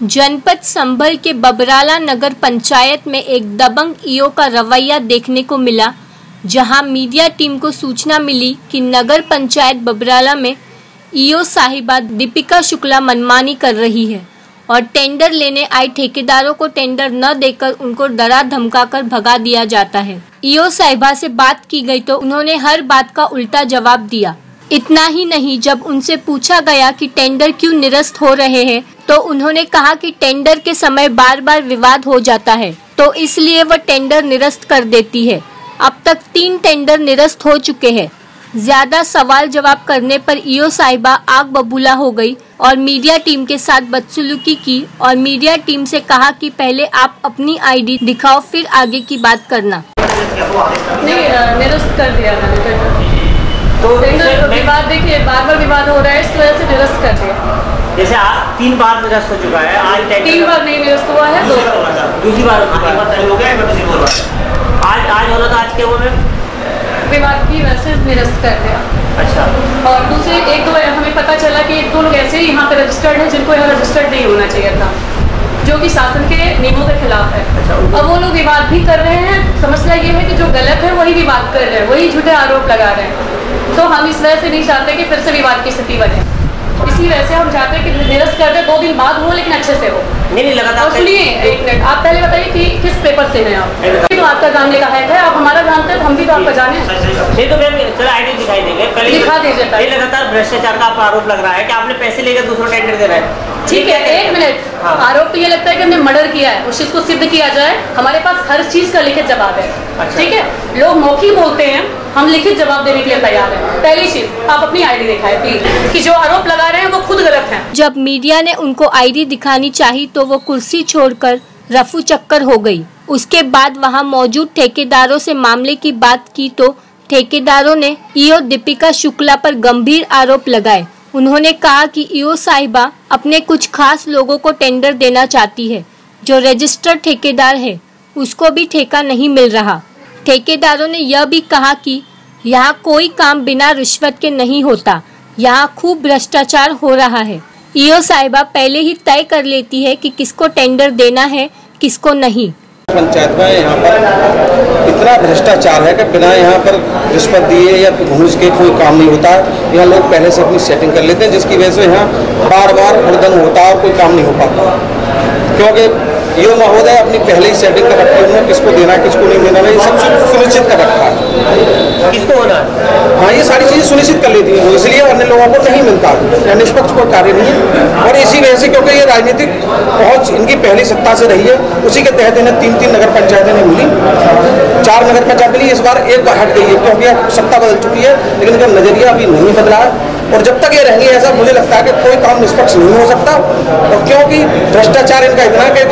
जनपद संभल के बबराला नगर पंचायत में एक दबंग ईओ का रवैया देखने को मिला, जहाँ मीडिया टीम को सूचना मिली कि नगर पंचायत बबराला में ईओ साहिबा दीपिका शुक्ला मनमानी कर रही है। और टेंडर लेने आए ठेकेदारों को टेंडर न देकर उनको डरा धमकाकर भगा दिया जाता है। ईओ साहिबा से बात की गई तो उन्होंने हर बात का उल्टा जवाब दिया। इतना ही नहीं, जब उनसे पूछा गया कि टेंडर क्यों निरस्त हो रहे हैं तो उन्होंने कहा कि टेंडर के समय बार बार विवाद हो जाता है तो इसलिए वह टेंडर निरस्त कर देती है। अब तक तीन टेंडर निरस्त हो चुके हैं। ज़्यादा सवाल जवाब करने पर ईओ साहिबा आग बबूला हो गई और मीडिया टीम के साथ बदसलूकी की और मीडिया टीम से कहा कि पहले आप अपनी आईडी दिखाओ फिर आगे की बात करना। नहीं निरस्त कर दिया मैंने तो विवाद देखिए बार बार विवाद हो रहा है इस वजह से निरस्त कर दिया। जैसे आज तीन बार निरस्त हो चुका है आज तीन बार नहीं निरस्त हुआ है दो दूसरी बार हो चुका है आज आज हो रहा था आज क्या हुआ मैम? विवाद की वजह से निरस्त कर दिया। अच्छा। और दूसरे एक दो हमें पता चला कि एक दो लोग ऐसे ही यहाँ पे रजिस्टर्ड हैं जिनको यहाँ रजिस्टर्ड नहीं होना चाहिए था जो कि शासन के नियमों के खिलाफ है। अच्छा, अब और वो लोग विवाद भी कर रहे हैं। समस्या ये है कि जो गलत है वही विवाद कर रहे हैं वही झूठे आरोप लगा रहे हैं। तो हम इस वजह से नहीं चाहते कि फिर से विवाद की स्थिति बने। इसी वजह से हम चाहते हैं कि निरस्त कर दे दो दिन बाद हो लेकिन अच्छे से हो। नहीं नहीं लगातार सुनिए एक मिनट आप पहले बताइए कि किस पेपर से हैं आप? तो आपका जानने का है आप हमारा जानते हैं तो हम भी तो आपका जाने। नहीं तो मैम चलो आईडी दिखाई देंगे। पहले दिखा दीजिए लगातार भ्रष्टाचार का आरोप लग रहा है कि आपने पैसे लेकर दूसरा टेंडर दे रहा है। ठीक है एक मिनट। हाँ। आरोप तो ये लगता है कि हमने मर्डर किया है उस चीज़ को सिद्ध किया जाए हमारे पास हर चीज़ का लिखित जवाब है। अच्छा। ठीक है? लोग मौखी बोलते हैं हम लिखित जवाब देने के लिए तैयार हैं। पहली चीज़, आप अपनी आईडी दिखाएँ प्लीज़ कि जो आरोप लगा रहे हैं वो खुद गलत हैं। जब मीडिया ने उनको आईडी दिखानी चाही तो वो कुर्सी छोड़कर रफू चक्कर हो गई। उसके बाद वहाँ मौजूद ठेकेदारों से मामले की बात की तो ठेकेदारों ने ईओ दीपिका शुक्ला पर गंभीर आरोप लगाए। उन्होंने कहा कि ईओ साहिबा अपने कुछ खास लोगों को टेंडर देना चाहती है। जो रजिस्टर्ड ठेकेदार है, उसको भी ठेका नहीं मिल रहा। ठेकेदारों ने यह भी कहा कि यहाँ कोई काम बिना रिश्वत के नहीं होता। यहाँ खूब भ्रष्टाचार हो रहा है। ईओ साहिबा पहले ही तय कर लेती है कि किसको टेंडर देना है, किसको नहीं। पंचायत में यहाँ पर इतना भ्रष्टाचार है कि बिना यहाँ पर रिश्वत दिए या घूस के कोई काम नहीं होता। है यहाँ लोग पहले से अपनी सेटिंग कर लेते हैं, जिसकी वजह से यहाँ बार बार हड़दंग होता है और कोई काम नहीं हो पाता। क्योंकि यो महोदय अपनी पहले ही सेटिंग कर रखी है उन्होंने किसको देना किसको नहीं देना ये सब सुनिश्चित कर रखा है। किसको होना है? हाँ ये सारी चीज़ें सुनिश्चित कर लेती हैं इसलिए अन्य लोगों को नहीं मिलता। निष्पक्ष कोई कार्य नहीं है। और इसी वजह से क्योंकि ये राजनीतिक पहुँच इनकी पहली सत्ता से रही है उसी के तहत इन्हें तीन तीन नगर पंचायतें नहीं मिली। चार नगर पंचायत मिली इस बार एक बार हट गई है क्योंकि सत्ता बदल चुकी है लेकिन इनका नज़रिया अभी नहीं बदला है। और जब तक ये रहेंगे ऐसा मुझे लगता है कि कोई काम निष्पक्ष नहीं हो सकता। और क्योंकि भ्रष्टाचार इनका इतना है कि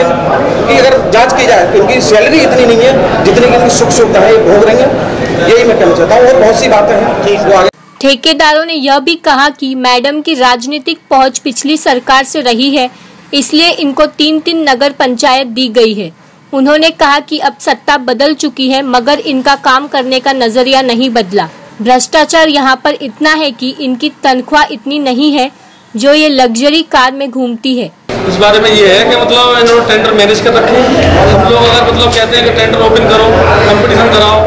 कि अगर जाँच की जाए तो इनकी सैलरी इतनी नहीं है जितनी कि इनकी सुख सुविधाएँ ये भोग रही हैं। यही मैं कहना चाहता हूँ। और बहुत सी बातें हैं। वो आगे ठेकेदारों ने यह भी कहा कि मैडम की राजनीतिक पहुँच पिछली सरकार से रही है इसलिए इनको तीन तीन नगर पंचायत दी गई है। उन्होंने कहा कि अब सत्ता बदल चुकी है मगर इनका काम करने का नज़रिया नहीं बदला। भ्रष्टाचार यहाँ पर इतना है कि इनकी तनख्वाह इतनी नहीं है जो ये लग्जरी कार में घूमती है। इस बारे में ये है कि मतलब इन्होंने टेंडर मैनेज कर रखे हम लोग अगर मतलब कहते हैं कि टेंडर ओपन करो कंपटीशन कराओ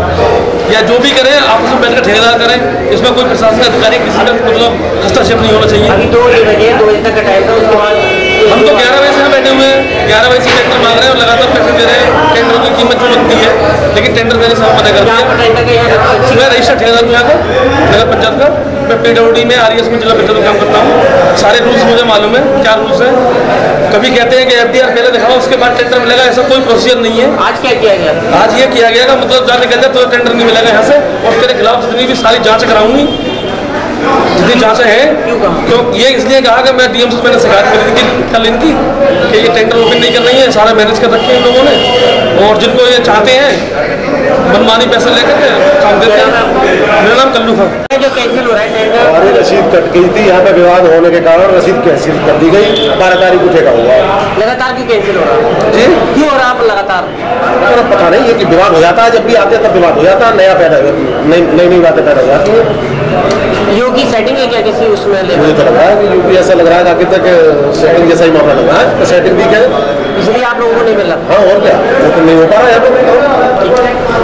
या जो भी करें आपस में बैठकर ठेकेदार करें इसमें कोई प्रशासन अधिकारी किसी का मतलब हस्तक्षेप नहीं होना चाहिए। अभी दो बजे दो बजे तक का टाइम था उसके बाद हम तो ग्यारह बजे से बैठे हुए हैं। ग्यारह बजे से टेंडर मांग रहे हैं और लगातार पैसे दे रहे हैं। टेंडर की कीमत जो बनती है लेकिन टेंडर मैंने सब मना कर यहाँ मैं रजिस्टर्ड ठेकेदार हूँ यहाँ का नगर पंचायत का। मैं पीडब्ल्यूडी में आर में जिला पंचायत में काम करता हूँ। सारे रूल्स मुझे मालूम है। क्या रूल्स हैं? कभी कहते हैं कि एफ़ पहले दिखाओ उसके बाद टेंडर मिलेगा। ऐसा कोई प्रोसीजर नहीं है। आज क्या किया गया? आज ये किया गया मतलब जाने कहते हैं तो टेंडर नहीं मिलेगा यहाँ से। और तेरे खिलाफ जितनी भी सारी जाँच कराऊँगी जितनी जांचें हैं? क्यों ये इसलिए कहा कि मैं डीएम से मैंने शिकायत करी थी कल इनकी कि ये टेंडर ओपन नहीं कर रही है। सारा मैनेज कर रखे हैं इन लोगों ने। और जिनको ये चाहते हैं मनमानी पैसे लेकर काम देते हैं मेरा नाम कल्लू खान जो कैंसिल हो रहा है हमारी रसीद कट गई थी यहाँ पे विवाद होने के कारण रसीद कैंसिल कर दी गई। बारह तारीख को ठेका हुआ। लगातार क्यों कैंसिल हो रहा है? जी। क्यों हो रहा है लगातार? और पता नहीं है कि विवाद हो जाता है जब भी आते हैं तब विवाद हो जाता है नया पैदा नई नई नई बातें पैदा हो जाती है। योगी की सेटिंग है क्या किसी उसमें मुझे तो लग रहा है कि यूपी ऐसा लग रहा है कि आगे तक सेटिंग जैसा ही मामला लग रहा है तो सेटिंग भी क्या है। इसलिए आप लोगों को नहीं मिल। रहा हाँ और क्या? वो तो नहीं हो पा रहा है।